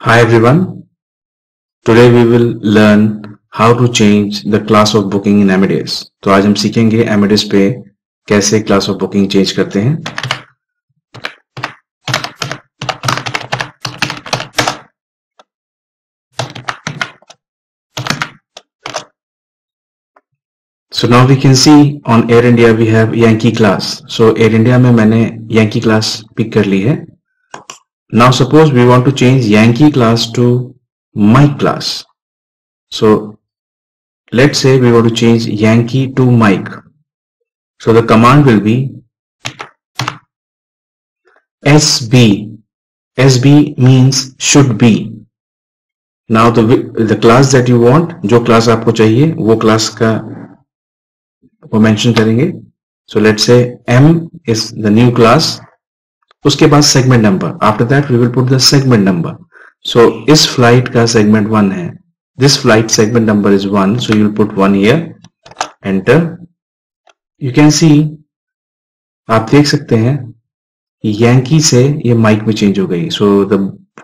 Hi everyone. Today we will learn how to change the class of booking in Amadeus. तो आज हम सीखेंगे Amadeus पे कैसे class of booking change करते हैं So now we can see on Air India we have Yankee class. So Air India में मैंने Yankee class pick कर ली है Now suppose we want to change Yankee class to Mike class. So let's say we want to change Yankee to Mike. So the command will be SB. SB means should be. Now the the class that you want, जो class आपको चाहिए, वो class का वो mention करेंगे. So let's say M is the new class उसके बाद segment number after that we will put the segment number so इस फ़्लाइट का सेगमेंट वन है. Flight segment number is one so you will put one here enter you can see आप देख सकते हैं Yankee से ये माइक में चेंज हो गई. So the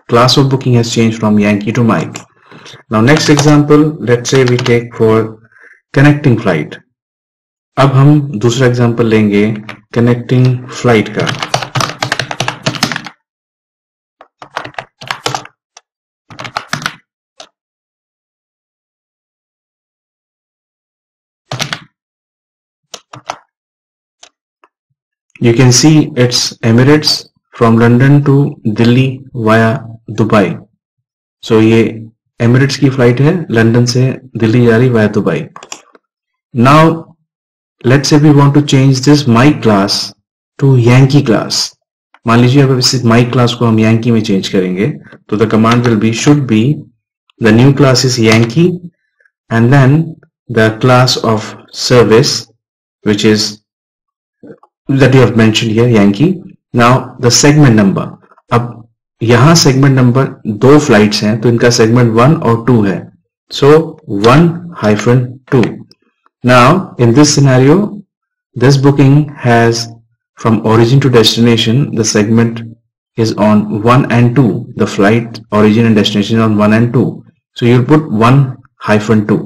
class of booking has change from yankee to mike now next example let's say we take for connecting flight अब हम दूसरा एग्जांपल लेंगे कनेक्टिंग फ़्लाइट का. You can see it's Emirates from London to Delhi via Dubai. So ये Emirates की flight है London से दिल्ली जा रही via Dubai. Now let's say we want to change this Mike class to Yankee class. मान लीजिए अब इस माइक क्लास को हम Yankee में चेंज करेंगे तो the command will be should be the new class is Yankee and then the class of service which is that you have mentioned here Yankee. Now the segment number. अब यहां segment number दो flights हैं तो इनका segment one और to है So one hyphen two. Now in this scenario, this booking has from origin to destination the segment is on 1 and 2 the flight origin and destination on 1 and 2 so you'll put 1 hyphen 2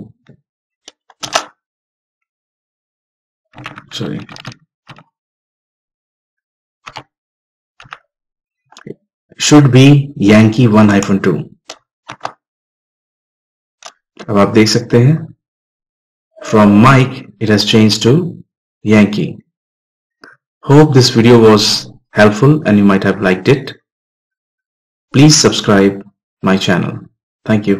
sorry should be Yankee 1 hyphen 2 अब आप देख सकते हैं from Mike it has changed to Yankee hope this video was helpful and you might have liked it please subscribe my channel thank you